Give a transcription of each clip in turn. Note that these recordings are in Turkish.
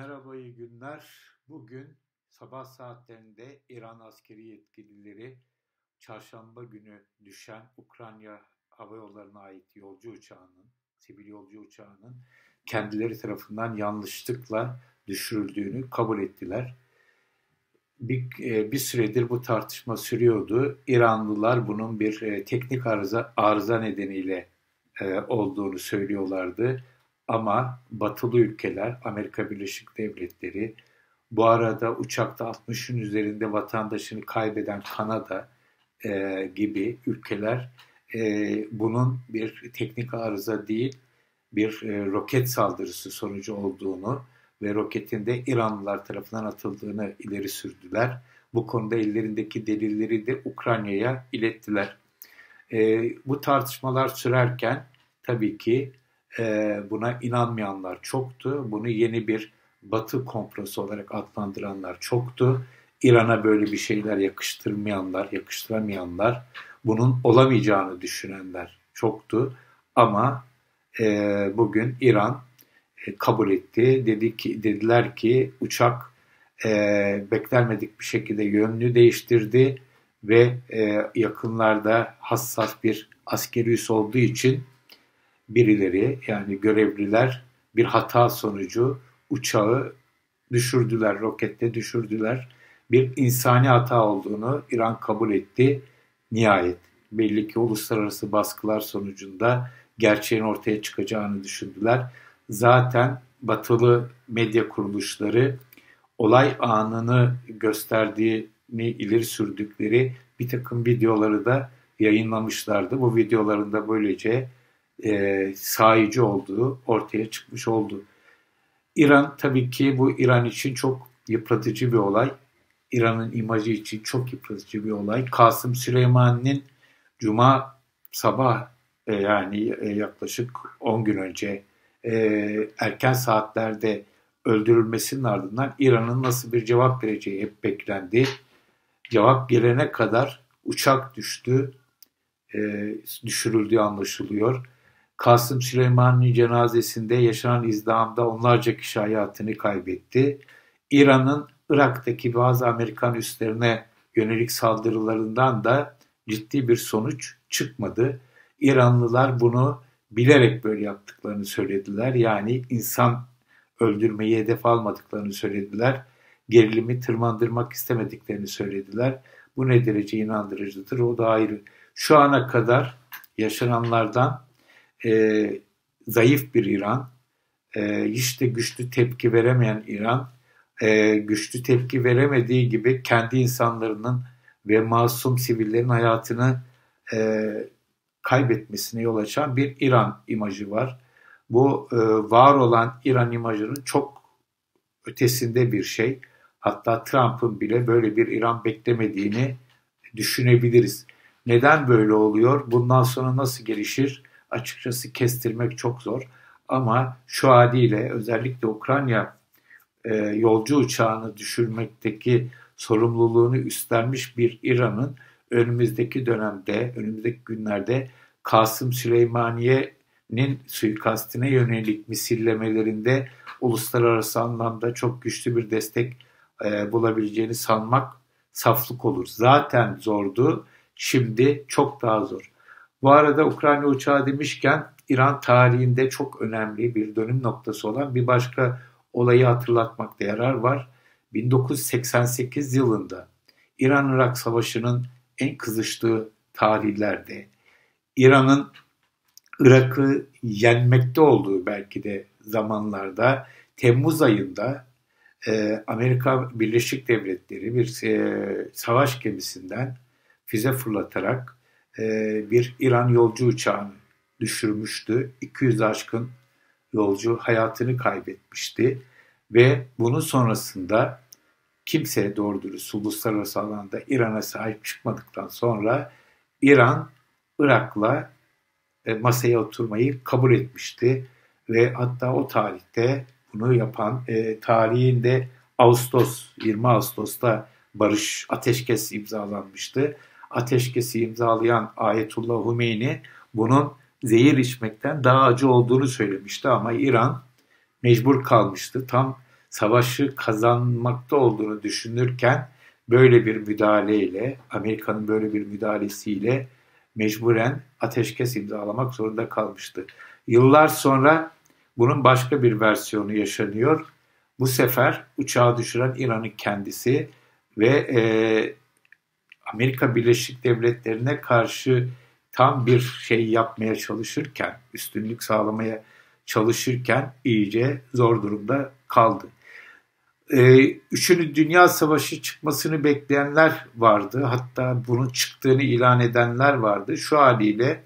Merhaba, iyi günler. Bugün sabah saatlerinde İran askeri yetkilileri çarşamba günü düşen Ukrayna Hava Yolları'na ait yolcu uçağının, sivil yolcu uçağının kendileri tarafından yanlışlıkla düşürüldüğünü kabul ettiler. Bir, e, bir süredir bu tartışma sürüyordu. İranlılar bunun bir e, teknik arıza, arıza nedeniyle e, olduğunu söylüyorlardı. Ama batılı ülkeler, Amerika Birleşik Devletleri, bu arada uçakta 60'ın üzerinde vatandaşını kaybeden Kanada e, gibi ülkeler e, bunun bir teknik arıza değil, bir e, roket saldırısı sonucu olduğunu ve roketin de İranlılar tarafından atıldığını ileri sürdüler. Bu konuda ellerindeki delilleri de Ukrayna'ya ilettiler. E, bu tartışmalar sürerken tabii ki e, buna inanmayanlar çoktu. Bunu yeni bir Batı komplosu olarak adlandıranlar çoktu. İran'a böyle bir şeyler yakıştırmayanlar, yakıştıramayanlar, bunun olamayacağını düşünenler çoktu. Ama e, bugün İran e, kabul etti. Dedi ki, dediler ki uçak e, beklenmedik bir şekilde yönünü değiştirdi ve e, yakınlarda hassas bir askeri üs olduğu için birileri yani görevliler bir hata sonucu uçağı düşürdüler, rokette düşürdüler. Bir insani hata olduğunu İran kabul etti. Nihayet belli ki uluslararası baskılar sonucunda gerçeğin ortaya çıkacağını düşündüler. Zaten batılı medya kuruluşları olay anını gösterdiğini ileri sürdükleri bir takım videoları da yayınlamışlardı. Bu videolarında böylece e, sahici olduğu ortaya çıkmış oldu. İran tabii ki bu İran için çok yıpratıcı bir olay. İran'ın imajı için çok yıpratıcı bir olay. Kasım Süleyman'ın Cuma sabah e, yani e, yaklaşık 10 gün önce e, erken saatlerde öldürülmesinin ardından İran'ın nasıl bir cevap vereceği hep beklendi. Cevap gelene kadar uçak düştü, e, düşürüldüğü anlaşılıyor. Kasım Süleyman'ın cenazesinde yaşanan izdihamda onlarca kişi hayatını kaybetti. İran'ın Irak'taki bazı Amerikan üslerine yönelik saldırılarından da ciddi bir sonuç çıkmadı. İranlılar bunu bilerek böyle yaptıklarını söylediler. Yani insan öldürmeyi hedef almadıklarını söylediler. Gerilimi tırmandırmak istemediklerini söylediler. Bu ne derece inandırıcıdır o da ayrı. Şu ana kadar yaşananlardan e, zayıf bir İran, e, hiç de güçlü tepki veremeyen İran, e, güçlü tepki veremediği gibi kendi insanlarının ve masum sivillerin hayatını e, kaybetmesine yol açan bir İran imajı var. Bu e, var olan İran imajının çok ötesinde bir şey. Hatta Trump'ın bile böyle bir İran beklemediğini düşünebiliriz. Neden böyle oluyor? Bundan sonra nasıl gelişir? Açıkçası kestirmek çok zor. Ama şu haliyle özellikle Ukrayna e, yolcu uçağını düşürmekteki sorumluluğunu üstlenmiş bir İran'ın önümüzdeki dönemde, önümüzdeki günlerde Kasım Süleymaniye'nin suikastine yönelik misillemelerinde uluslararası anlamda çok güçlü bir destek e, bulabileceğini sanmak saflık olur. Zaten zordu, şimdi çok daha zor. Bu arada Ukrayna uçağı demişken İran tarihinde çok önemli bir dönüm noktası olan bir başka olayı hatırlatmakta yarar var. 1988 yılında İran-Irak Savaşı'nın en kızıştığı tarihlerde İran'ın Irak'ı yenmekte olduğu belki de zamanlarda Temmuz ayında e, Amerika Birleşik Devletleri bir e, savaş gemisinden füze fırlatarak bir İran yolcu uçağını düşürmüştü. 200 aşkın yolcu hayatını kaybetmişti ve bunun sonrasında kimse doğru dürüst uluslararası alanda İran'a sahip çıkmadıktan sonra İran Irak'la e, masaya oturmayı kabul etmişti ve hatta o tarihte bunu yapan e, tarihinde Ağustos 20 Ağustos'ta barış ateşkes imzalanmıştı ateşkesi imzalayan Ayetullah Hümeyni bunun zehir içmekten daha acı olduğunu söylemişti ama İran mecbur kalmıştı. Tam savaşı kazanmakta olduğunu düşünürken böyle bir müdahaleyle, Amerika'nın böyle bir müdahalesiyle mecburen ateşkes imzalamak zorunda kalmıştı. Yıllar sonra bunun başka bir versiyonu yaşanıyor. Bu sefer uçağı düşüren İran'ın kendisi ve e, Amerika Birleşik Devletleri'ne karşı tam bir şey yapmaya çalışırken, üstünlük sağlamaya çalışırken iyice zor durumda kaldı. Ee, Üçüncü Dünya Savaşı çıkmasını bekleyenler vardı. Hatta bunun çıktığını ilan edenler vardı. Şu haliyle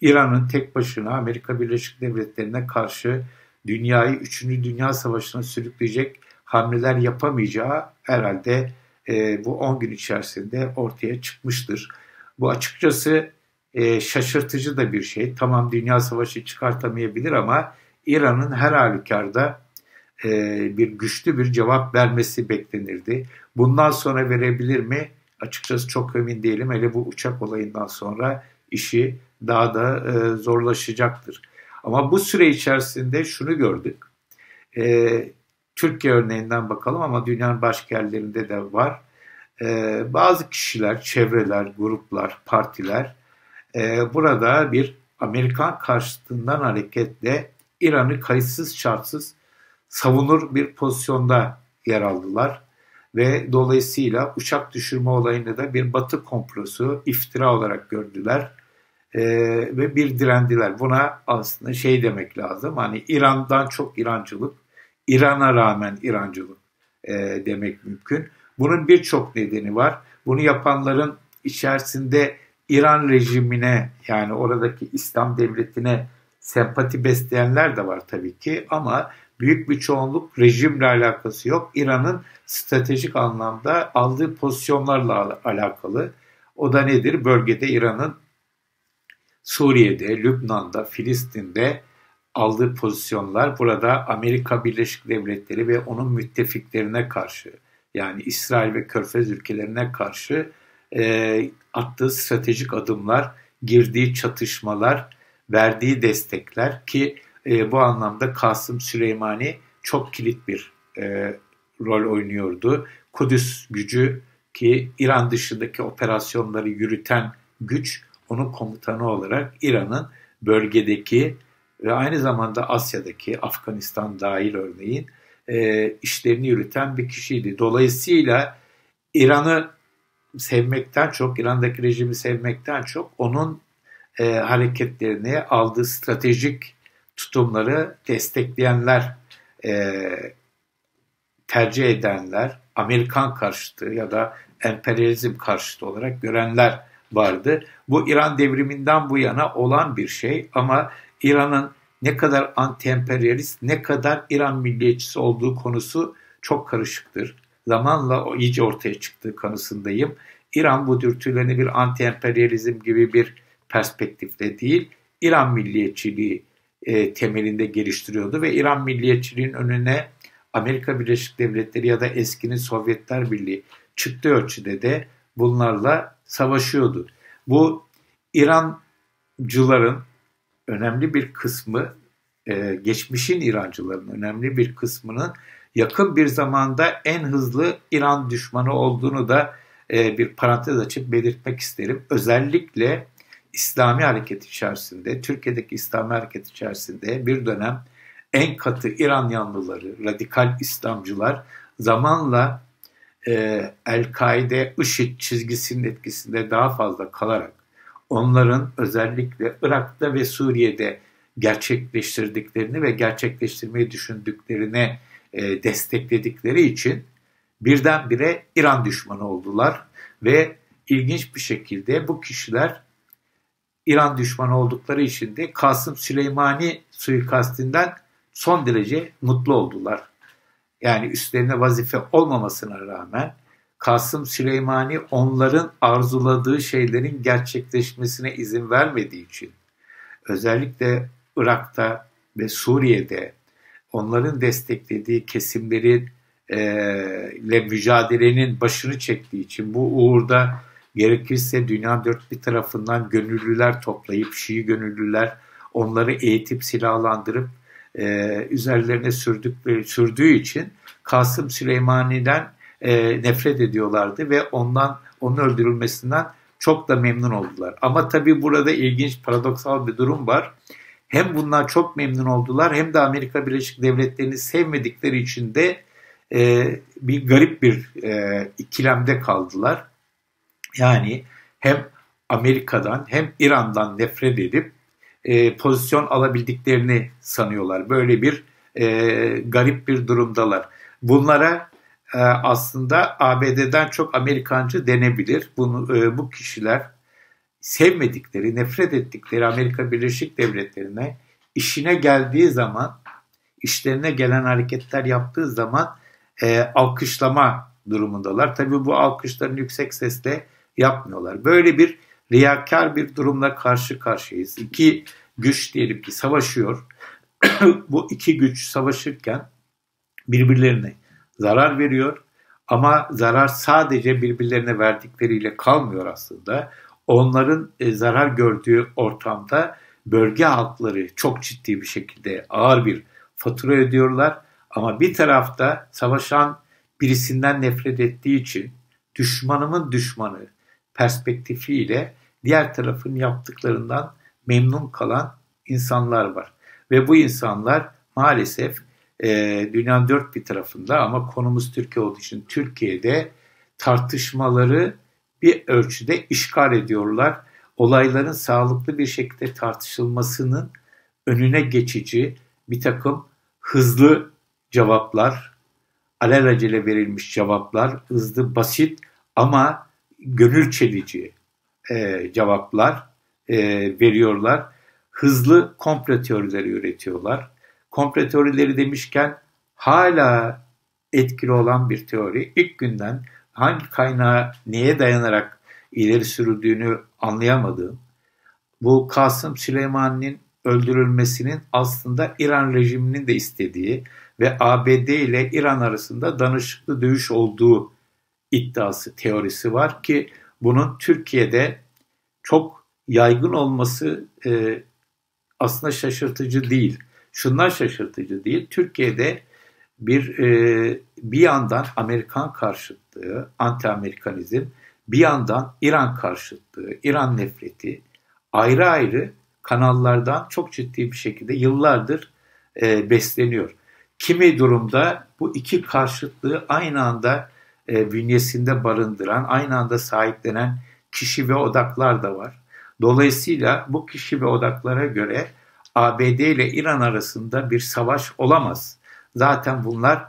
İran'ın tek başına Amerika Birleşik Devletleri'ne karşı dünyayı Üçüncü Dünya Savaşı'na sürükleyecek hamleler yapamayacağı herhalde e, bu 10 gün içerisinde ortaya çıkmıştır. Bu açıkçası e, şaşırtıcı da bir şey. Tamam Dünya Savaşı çıkartamayabilir ama İran'ın her halükarda e, bir güçlü bir cevap vermesi beklenirdi. Bundan sonra verebilir mi? Açıkçası çok emin değilim. Hele bu uçak olayından sonra işi daha da zorlaşacaktır. Ama bu süre içerisinde şunu gördük. Türkiye örneğinden bakalım ama dünyanın başka yerlerinde de var. E, bazı kişiler, çevreler, gruplar, partiler e, burada bir Amerikan karşıtından hareketle İran'ı kayıtsız şartsız savunur bir pozisyonda yer aldılar ve dolayısıyla uçak düşürme olayını da bir batı komplosu iftira olarak gördüler e, ve bir direndiler. Buna aslında şey demek lazım hani İran'dan çok İrancılık, İran'a rağmen İrancılık e, demek mümkün. Bunun birçok nedeni var. Bunu yapanların içerisinde İran rejimine yani oradaki İslam devletine sempati besleyenler de var tabii ki ama büyük bir çoğunluk rejimle alakası yok. İran'ın stratejik anlamda aldığı pozisyonlarla alakalı. O da nedir? Bölgede İran'ın Suriye'de, Lübnan'da, Filistin'de aldığı pozisyonlar burada Amerika Birleşik Devletleri ve onun müttefiklerine karşı yani İsrail ve Körfez ülkelerine karşı e, attığı stratejik adımlar, girdiği çatışmalar, verdiği destekler ki e, bu anlamda Kasım Süleymani çok kilit bir e, rol oynuyordu. Kudüs gücü ki İran dışındaki operasyonları yürüten güç onun komutanı olarak İran'ın bölgedeki ve aynı zamanda Asya'daki Afganistan dahil örneğin e, işlerini yürüten bir kişiydi. Dolayısıyla İran'ı sevmekten çok, İran'daki rejimi sevmekten çok onun e, hareketlerini aldığı stratejik tutumları destekleyenler, e, tercih edenler, Amerikan karşıtı ya da emperyalizm karşıtı olarak görenler vardı. Bu İran devriminden bu yana olan bir şey ama İran'ın ne kadar anti-emperyalist, ne kadar İran milliyetçisi olduğu konusu çok karışıktır. Zamanla o iyice ortaya çıktığı kanısındayım. İran bu dürtülerini bir anti-emperyalizm gibi bir perspektifle değil, İran milliyetçiliği e, temelinde geliştiriyordu ve İran milliyetçiliğin önüne Amerika Birleşik Devletleri ya da eskinin Sovyetler Birliği çıktığı ölçüde de bunlarla savaşıyordu. Bu İrancıların önemli bir kısmı, e, geçmişin İrancıların önemli bir kısmının yakın bir zamanda en hızlı İran düşmanı olduğunu da e, bir parantez açıp belirtmek isterim. Özellikle İslami hareket içerisinde, Türkiye'deki İslami hareket içerisinde bir dönem en katı İran yanlıları, radikal İslamcılar zamanla e, El-Kaide, IŞİD çizgisinin etkisinde daha fazla kalarak onların özellikle Irak'ta ve Suriye'de gerçekleştirdiklerini ve gerçekleştirmeyi düşündüklerine e, destekledikleri için birdenbire İran düşmanı oldular ve ilginç bir şekilde bu kişiler İran düşmanı oldukları için de Kasım Süleymani suikastinden son derece mutlu oldular. Yani üstlerine vazife olmamasına rağmen Kasım Süleymani onların arzuladığı şeylerin gerçekleşmesine izin vermediği için özellikle Irak'ta ve Suriye'de onların desteklediği kesimlerin e, ile mücadelenin başını çektiği için bu uğurda gerekirse dünya dört bir tarafından gönüllüler toplayıp Şii gönüllüler onları eğitip silahlandırıp e, üzerlerine sürdükleri, sürdüğü için Kasım Süleymani'den e, nefret ediyorlardı ve ondan onun öldürülmesinden çok da memnun oldular. Ama tabii burada ilginç paradoksal bir durum var. Hem bunlar çok memnun oldular hem de Amerika Birleşik Devletleri'ni sevmedikleri için de e, bir garip bir e, ikilemde kaldılar. Yani hem Amerika'dan hem İran'dan nefret edip e, pozisyon alabildiklerini sanıyorlar. Böyle bir e, garip bir durumdalar. Bunlara aslında ABD'den çok Amerikancı denebilir. Bunu, e, bu kişiler sevmedikleri, nefret ettikleri Amerika Birleşik Devletleri'ne işine geldiği zaman, işlerine gelen hareketler yaptığı zaman e, alkışlama durumundalar. Tabii bu alkışların yüksek sesle yapmıyorlar. Böyle bir riyakar bir durumla karşı karşıyayız. İki güç diyelim ki savaşıyor. bu iki güç savaşırken birbirlerine zarar veriyor. Ama zarar sadece birbirlerine verdikleriyle kalmıyor aslında. Onların e, zarar gördüğü ortamda bölge halkları çok ciddi bir şekilde ağır bir fatura ödüyorlar. Ama bir tarafta savaşan birisinden nefret ettiği için düşmanımın düşmanı perspektifiyle diğer tarafın yaptıklarından memnun kalan insanlar var. Ve bu insanlar maalesef e, dünyanın dört bir tarafında ama konumuz Türkiye olduğu için Türkiye'de tartışmaları bir ölçüde işgal ediyorlar. Olayların sağlıklı bir şekilde tartışılmasının önüne geçici bir takım hızlı cevaplar, alelacele verilmiş cevaplar, hızlı, basit ama gönül çelici e, cevaplar e, veriyorlar. Hızlı komplo teorileri üretiyorlar. Komplo teorileri demişken hala etkili olan bir teori. İlk günden hangi kaynağa neye dayanarak ileri sürüldüğünü anlayamadığım bu Kasım Süleyman'ın öldürülmesinin aslında İran rejiminin de istediği ve ABD ile İran arasında danışıklı dövüş olduğu iddiası, teorisi var ki bunun Türkiye'de çok yaygın olması e, aslında şaşırtıcı değil. Şunlar şaşırtıcı değil. Türkiye'de bir e, bir yandan Amerikan karşıtlığı, anti-Amerikanizm, bir yandan İran karşıtlığı, İran nefreti ayrı ayrı kanallardan çok ciddi bir şekilde yıllardır e, besleniyor. Kimi durumda bu iki karşıtlığı aynı anda e, bünyesinde barındıran, aynı anda sahiplenen kişi ve odaklar da var. Dolayısıyla bu kişi ve odaklara göre ABD ile İran arasında bir savaş olamaz. Zaten bunlar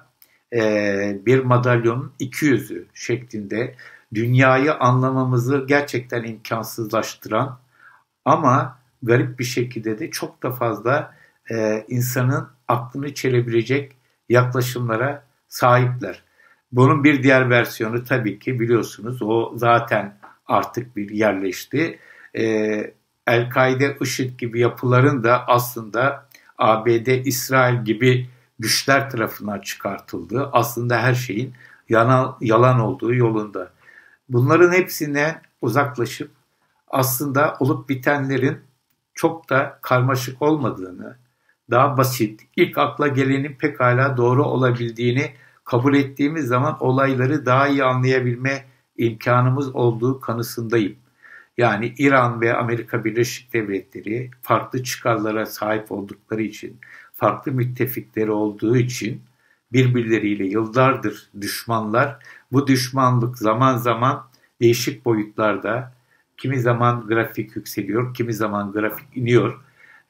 e, bir madalyonun iki yüzü şeklinde dünyayı anlamamızı gerçekten imkansızlaştıran ama garip bir şekilde de çok da fazla e, insanın aklını çelebilecek yaklaşımlara sahipler. Bunun bir diğer versiyonu tabii ki biliyorsunuz o zaten artık bir yerleşti. Ee, El-Kaide, IŞİD gibi yapıların da aslında ABD, İsrail gibi güçler tarafından çıkartıldığı, aslında her şeyin yalan, yalan olduğu yolunda. Bunların hepsine uzaklaşıp aslında olup bitenlerin çok da karmaşık olmadığını, daha basit, ilk akla gelenin pekala doğru olabildiğini kabul ettiğimiz zaman olayları daha iyi anlayabilme imkanımız olduğu kanısındayım. Yani İran ve Amerika Birleşik Devletleri farklı çıkarlara sahip oldukları için, farklı müttefikleri olduğu için birbirleriyle yıllardır düşmanlar. Bu düşmanlık zaman zaman değişik boyutlarda kimi zaman grafik yükseliyor, kimi zaman grafik iniyor.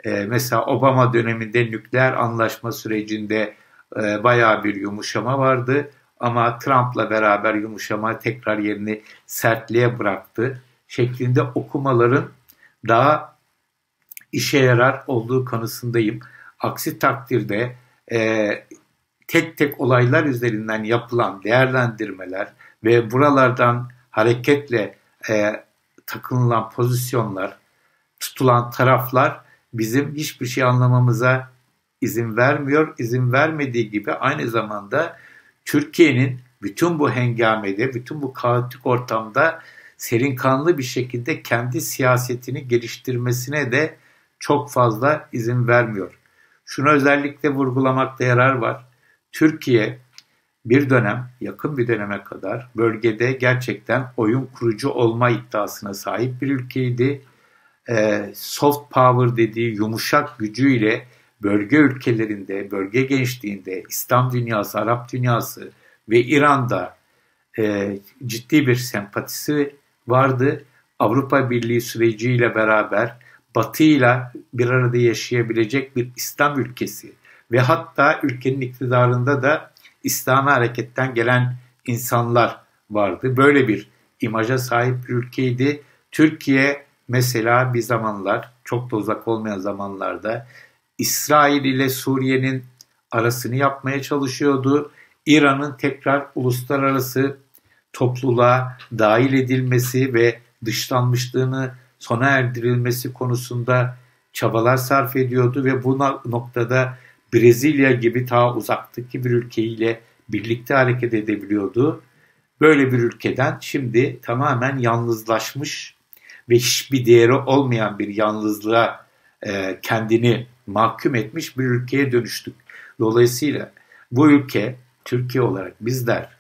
Ee, mesela Obama döneminde nükleer anlaşma sürecinde e, bayağı bir yumuşama vardı. Ama Trump'la beraber yumuşama tekrar yerini sertliğe bıraktı şeklinde okumaların daha işe yarar olduğu kanısındayım. Aksi takdirde e, tek tek olaylar üzerinden yapılan değerlendirmeler ve buralardan hareketle e, takınılan pozisyonlar, tutulan taraflar bizim hiçbir şey anlamamıza izin vermiyor. İzin vermediği gibi aynı zamanda Türkiye'nin bütün bu hengamede, bütün bu kaotik ortamda serin kanlı bir şekilde kendi siyasetini geliştirmesine de çok fazla izin vermiyor. Şunu özellikle vurgulamakta yarar var. Türkiye bir dönem, yakın bir döneme kadar bölgede gerçekten oyun kurucu olma iddiasına sahip bir ülkeydi. Ee, soft power dediği yumuşak gücüyle bölge ülkelerinde, bölge gençliğinde, İslam dünyası, Arap dünyası ve İran'da e, ciddi bir sempatisi vardı. Avrupa Birliği süreciyle beraber Batı ile bir arada yaşayabilecek bir İslam ülkesi ve hatta ülkenin iktidarında da İslami hareketten gelen insanlar vardı. Böyle bir imaja sahip bir ülkeydi. Türkiye mesela bir zamanlar çok da uzak olmayan zamanlarda İsrail ile Suriye'nin arasını yapmaya çalışıyordu. İran'ın tekrar uluslararası topluluğa dahil edilmesi ve dışlanmışlığını sona erdirilmesi konusunda çabalar sarf ediyordu ve bu noktada Brezilya gibi ta uzaktaki bir ülkeyle birlikte hareket edebiliyordu. Böyle bir ülkeden şimdi tamamen yalnızlaşmış ve hiçbir değeri olmayan bir yalnızlığa e, kendini mahkum etmiş bir ülkeye dönüştük. Dolayısıyla bu ülke Türkiye olarak bizler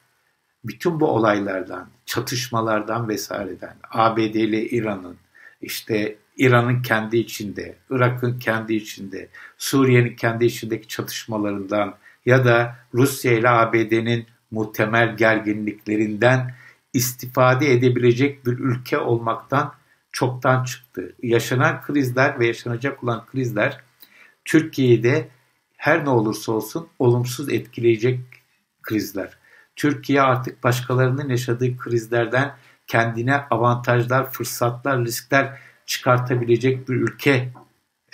bütün bu olaylardan, çatışmalardan vesaireden, ABD ile İran'ın, işte İran'ın kendi içinde, Irak'ın kendi içinde, Suriye'nin kendi içindeki çatışmalarından ya da Rusya ile ABD'nin muhtemel gerginliklerinden istifade edebilecek bir ülke olmaktan çoktan çıktı. Yaşanan krizler ve yaşanacak olan krizler Türkiye'de her ne olursa olsun olumsuz etkileyecek krizler. Türkiye artık başkalarının yaşadığı krizlerden kendine avantajlar, fırsatlar, riskler çıkartabilecek bir ülke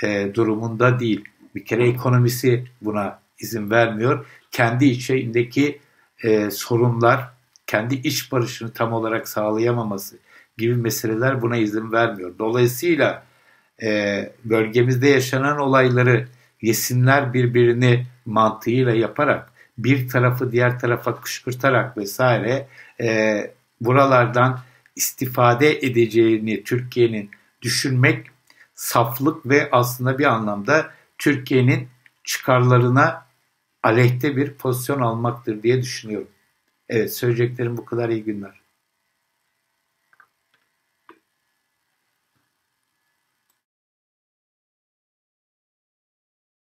e, durumunda değil. Bir kere ekonomisi buna izin vermiyor. Kendi içindeki e, sorunlar, kendi iş barışını tam olarak sağlayamaması gibi meseleler buna izin vermiyor. Dolayısıyla e, bölgemizde yaşanan olayları yesinler birbirini mantığıyla yaparak bir tarafı diğer tarafa kışkırtarak vesaire e, buralardan istifade edeceğini Türkiye'nin düşünmek saflık ve aslında bir anlamda Türkiye'nin çıkarlarına aleyhte bir pozisyon almaktır diye düşünüyorum. Evet söyleyeceklerim bu kadar iyi günler.